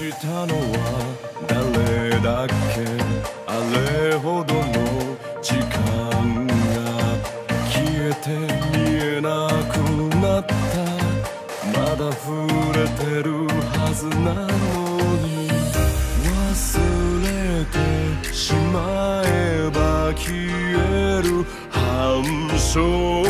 した。のは誰だっけあれほどの時間が消えて見えなくなった。まだ触れてるはずなのに忘れてしまえば消える反証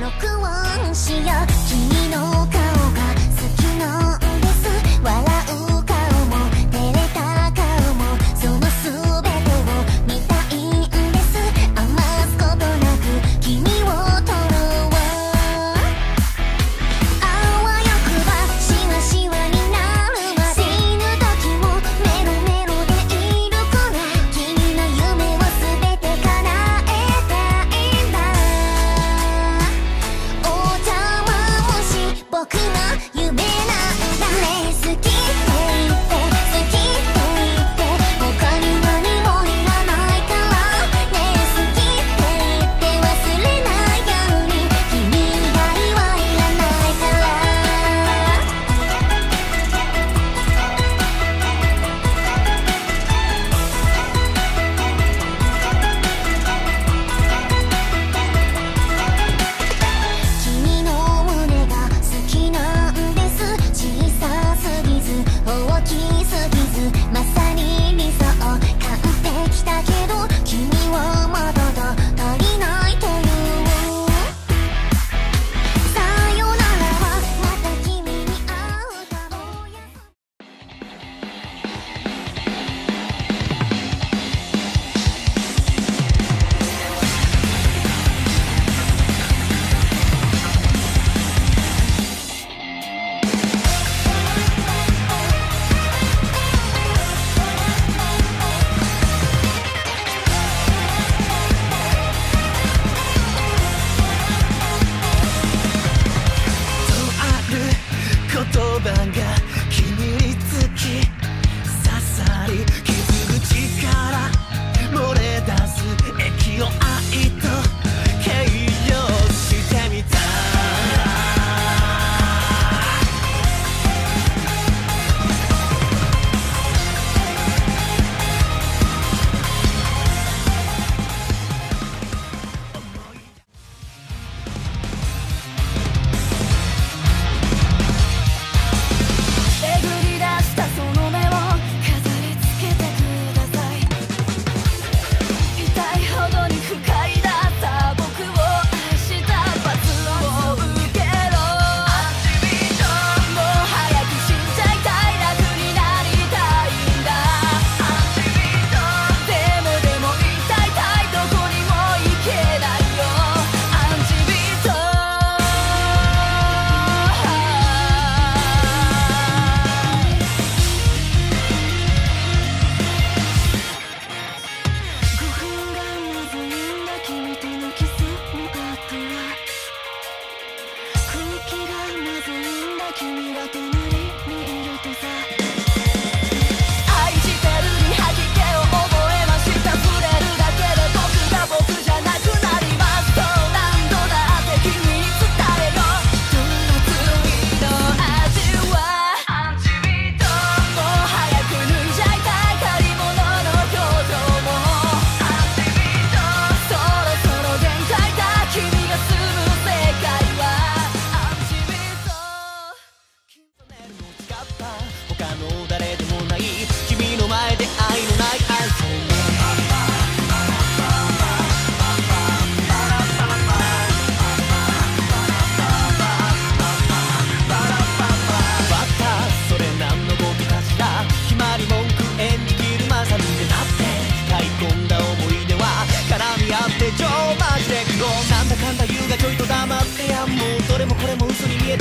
録音しよう。君の顔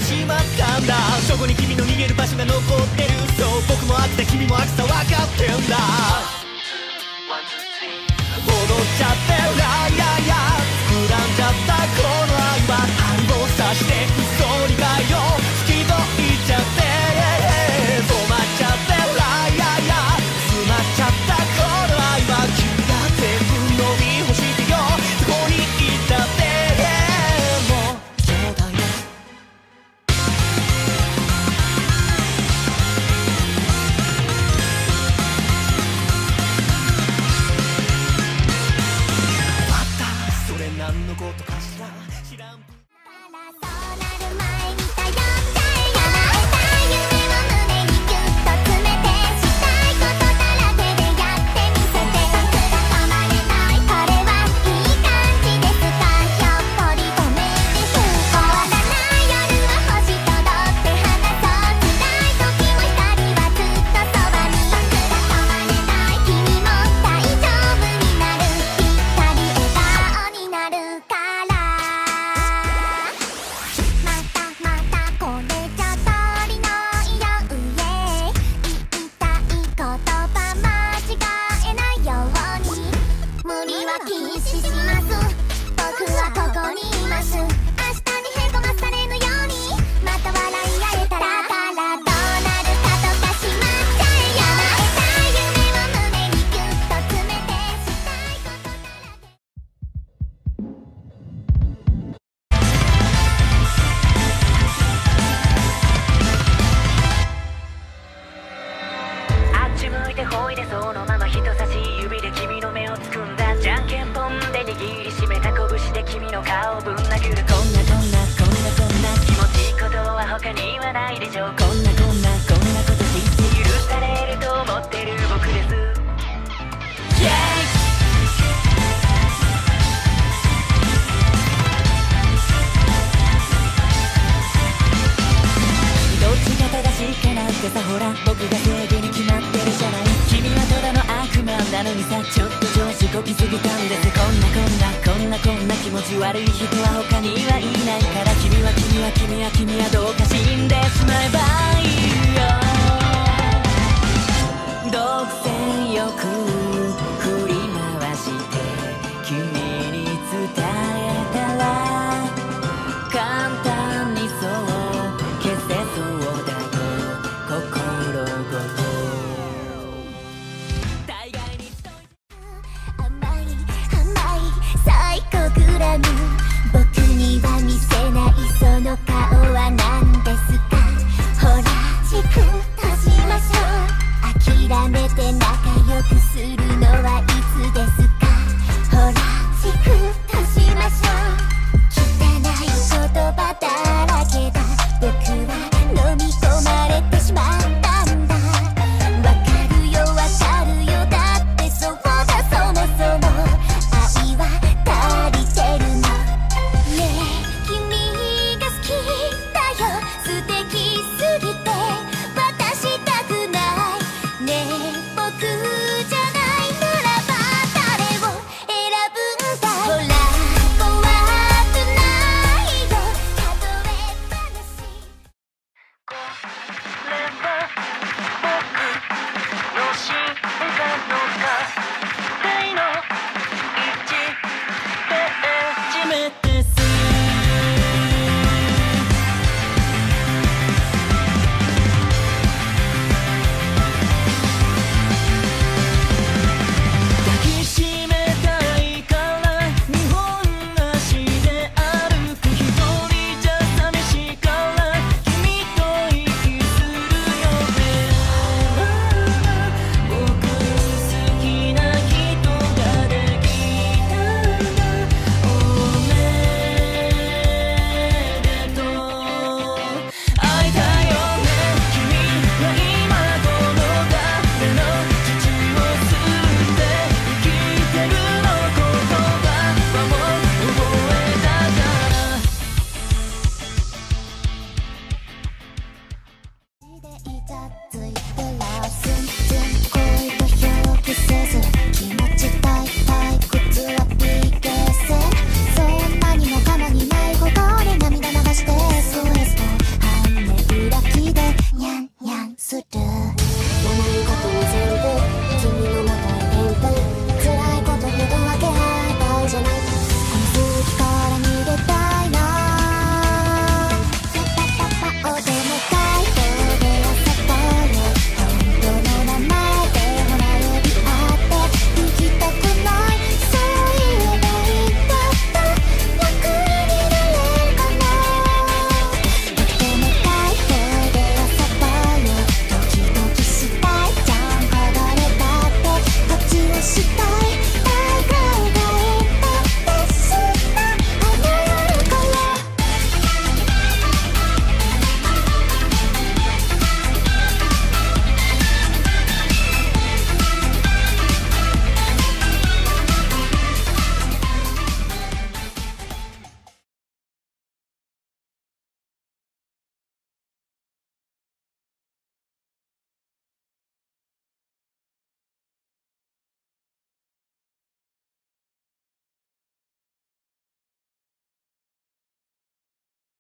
しまったんだ。そこに君の逃げる場所が残ってる。そう僕も飽きた君も飽きた分かってんだ。悪い人は他にはいないから君は君は君は君はどうか死んでしまえば episode